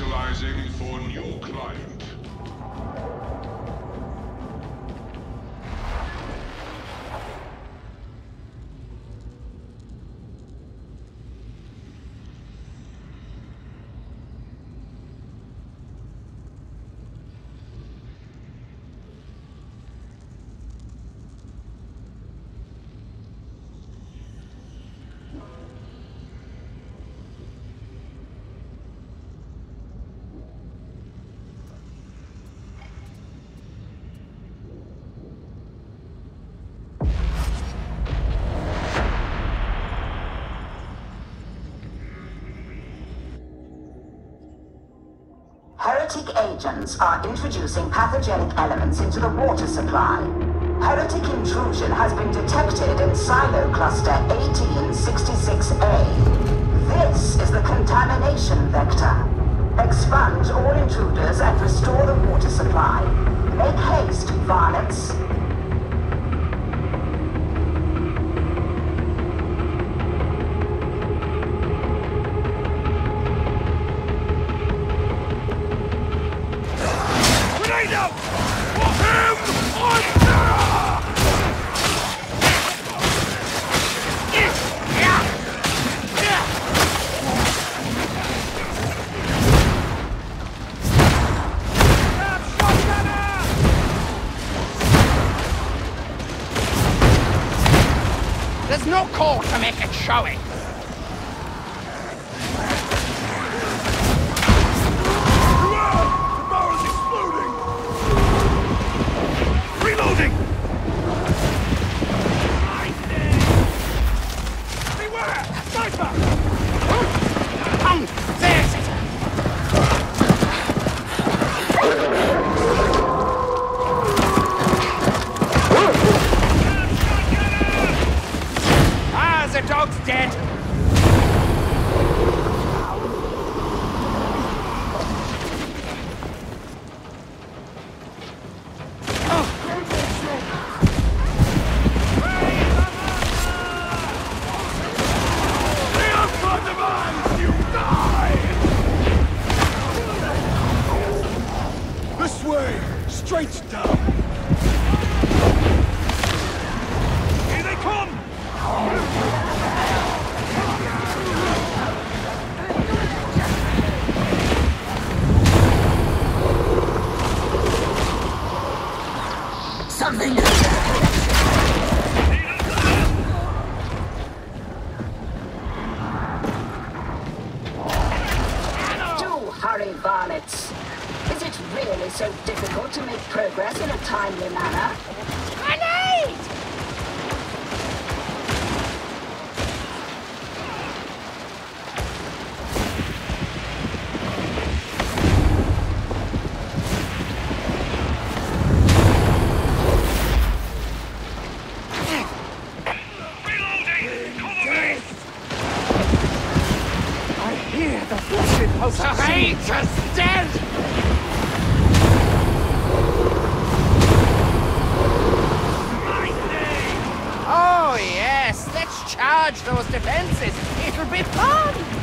Reinitializing for new client. Heretic agents are introducing pathogenic elements into the water supply. Heretic intrusion has been detected in Silo Cluster 1866A. This is the contamination vector. Expunge all intruders and restore the water supply. Make haste, varlets. Call to make it showy. Hear the blessed host. The rage is dead! Oh, yes. Let's charge those defenses. It'll be fun.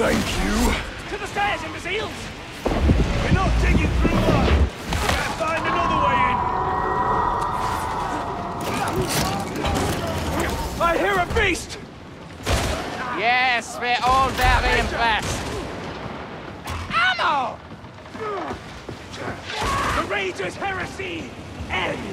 Thank you! To the stairs, imbeciles! We're not digging through mud! We gotta find another way in! I hear a beast! Yes, we're all very impressed. Ammo! The Rager's heresy ends!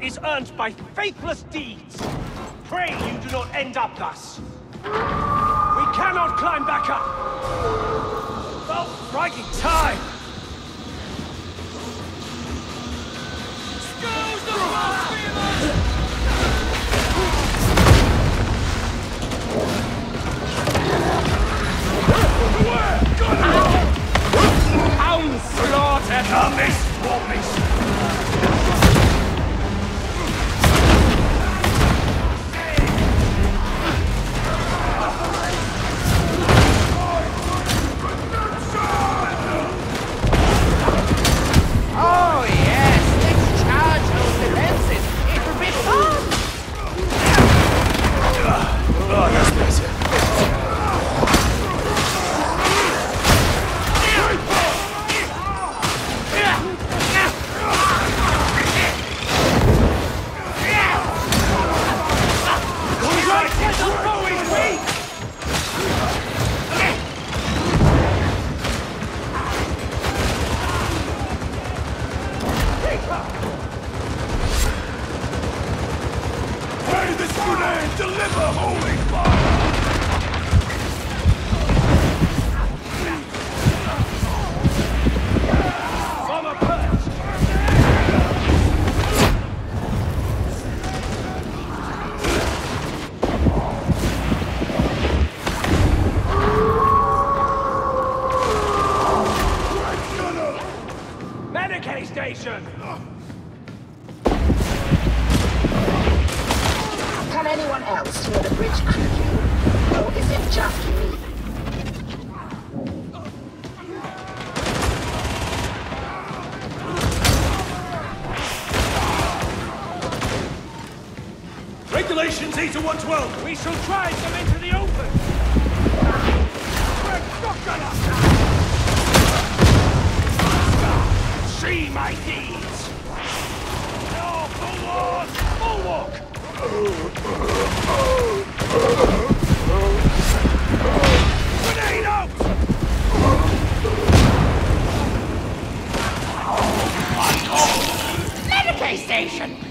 is earned by faithless deeds. Pray you do not end up thus. We cannot climb back up. Oh, striking time! Excuse the! the holy Regulations eight to 112. We shall drive them into the open. See my deeds. No, bulwark, bulwark. Grenade out! Medicae station!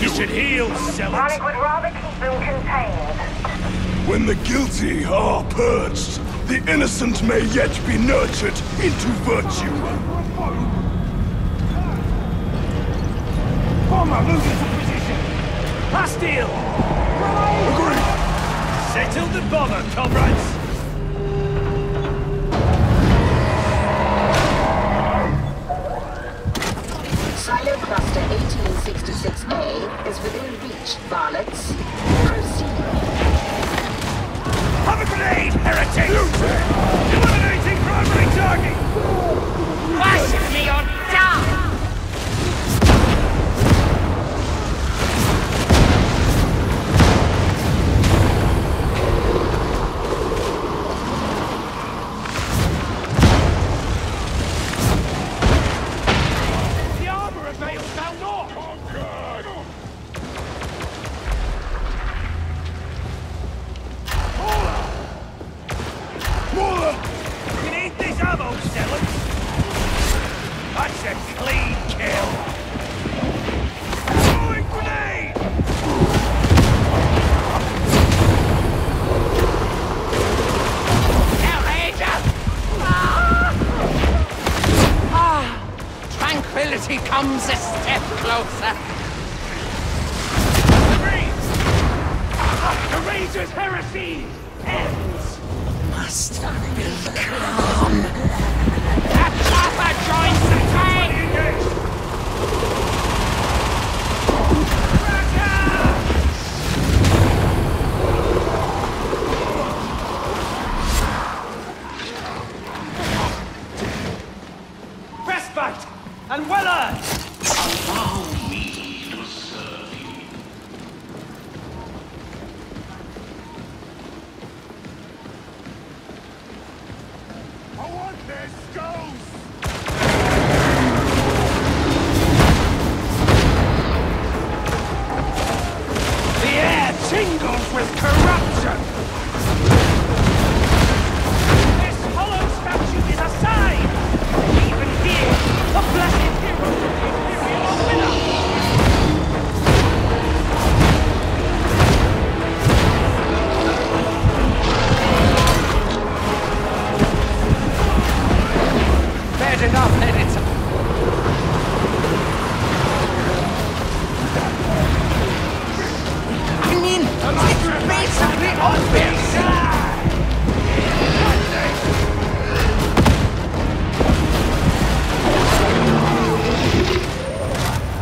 You should heal, Selleck. I would rather keep them contained. When the guilty are purged, the innocent may yet be nurtured into virtue. Bomber, move into position! Bastille! Agreed! Settle the bother, comrade! good enough, then. I mean, it's basically obvious!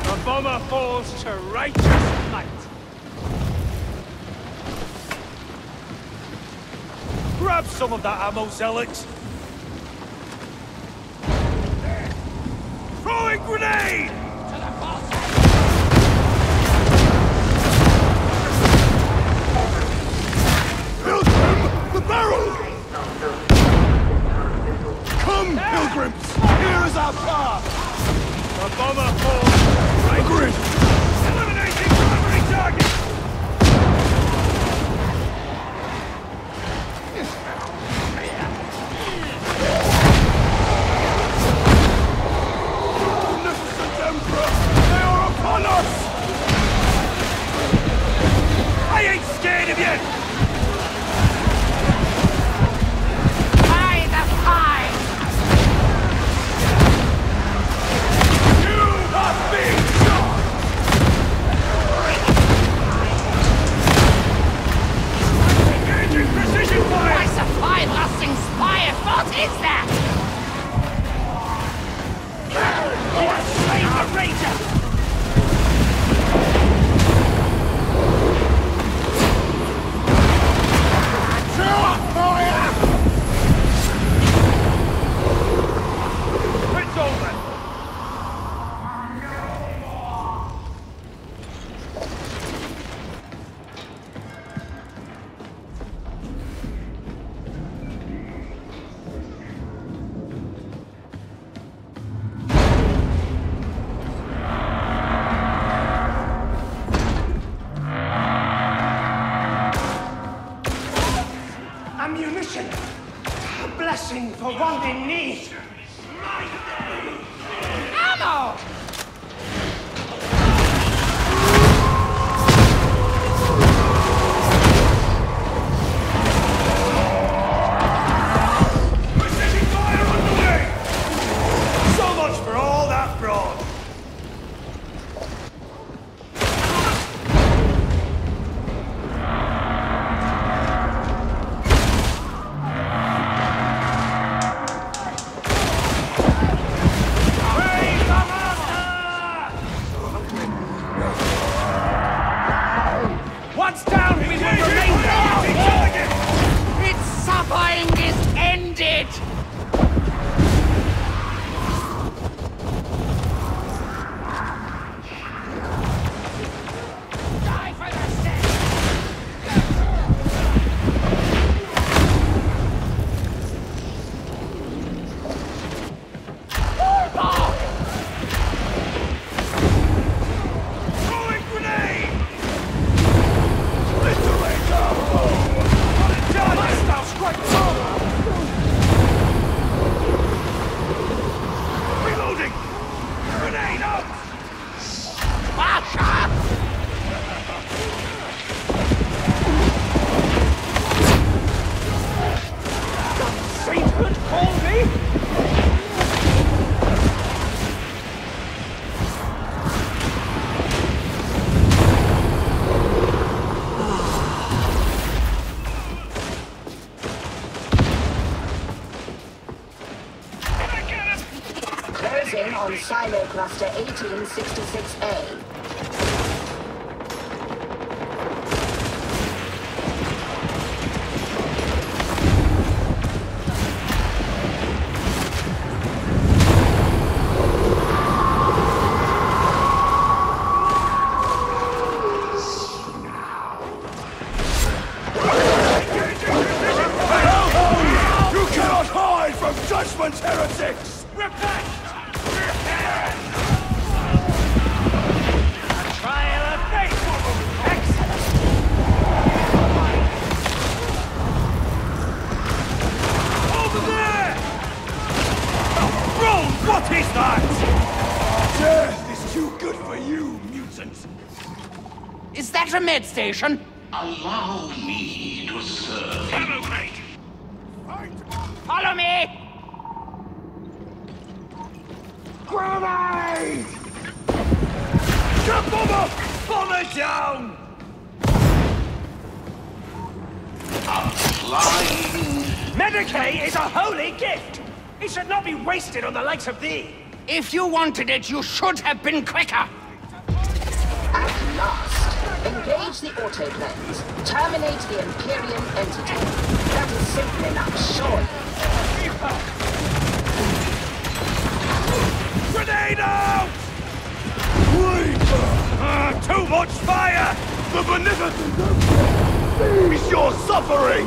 The bomber falls to righteous might. Grab some of that ammo, Zelix! Bomber forward. Agreed. 1866A. Is that a med station? Allow me to serve. Ammo! Follow me! Grenade! Get bomber! Bomber down! Applying. Medicae is a holy gift! It should not be wasted on the likes of thee! If you wanted it, you should have been quicker. Engage the autoplanes. Terminate the Imperium entity. That is simple enough, surely. Grenade out! Ah, too much fire! The beneficent Cease your suffering!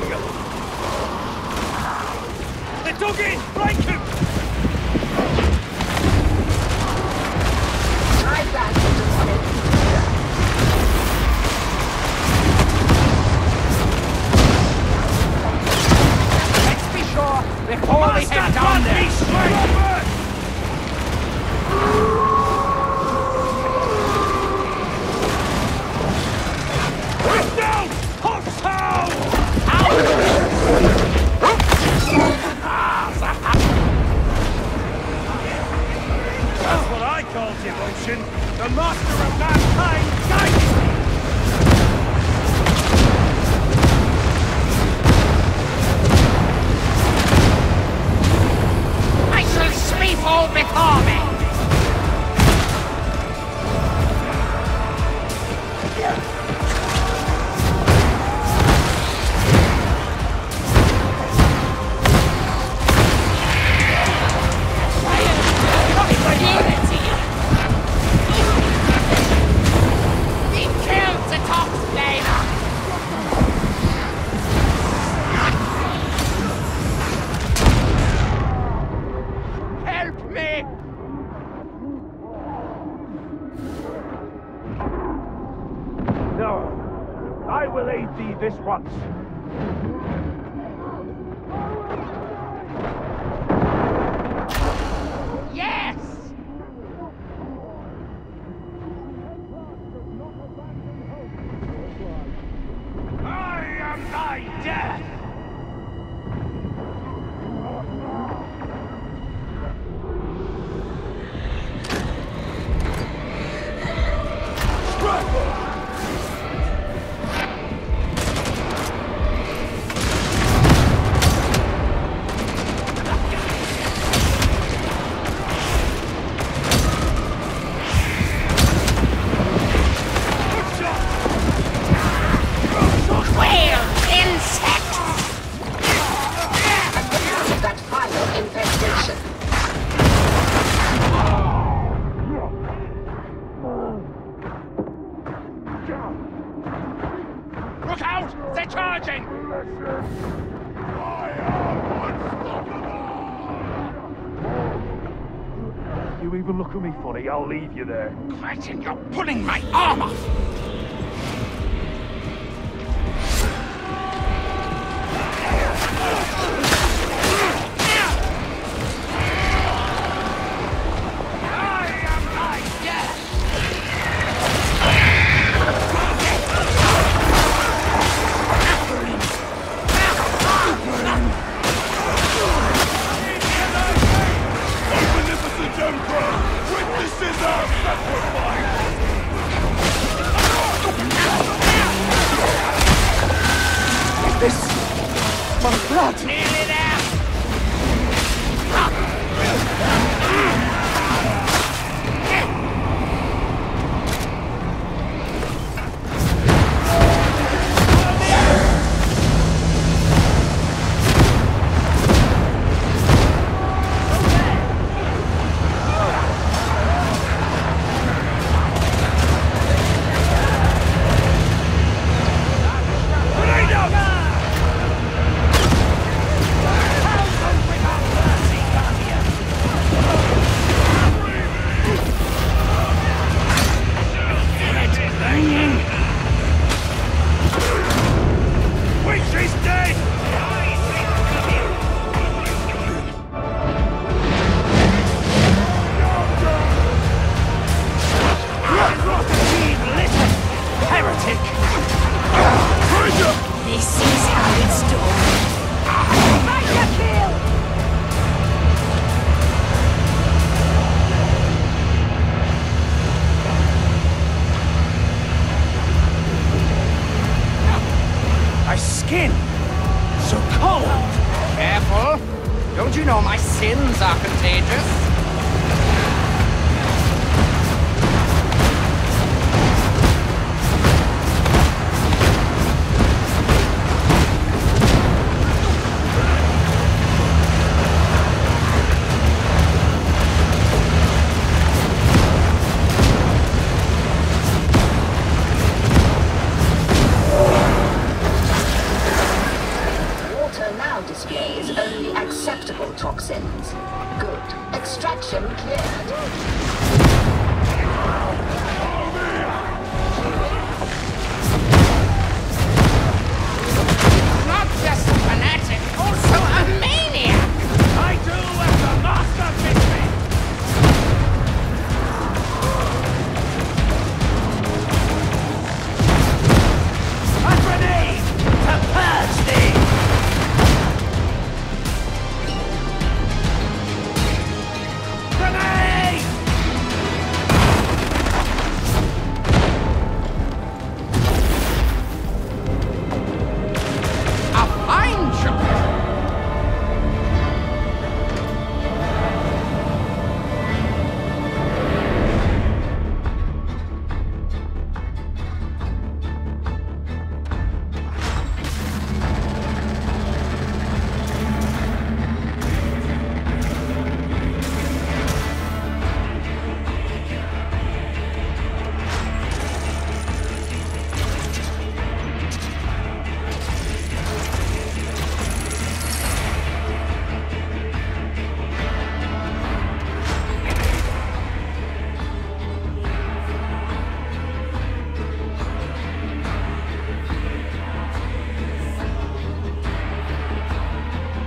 They're dug in! Flank him! Shall sweep death! Look out! They're charging! You even look at me funny, I'll leave you there. Martin, you're pulling my arm off! Nearly there!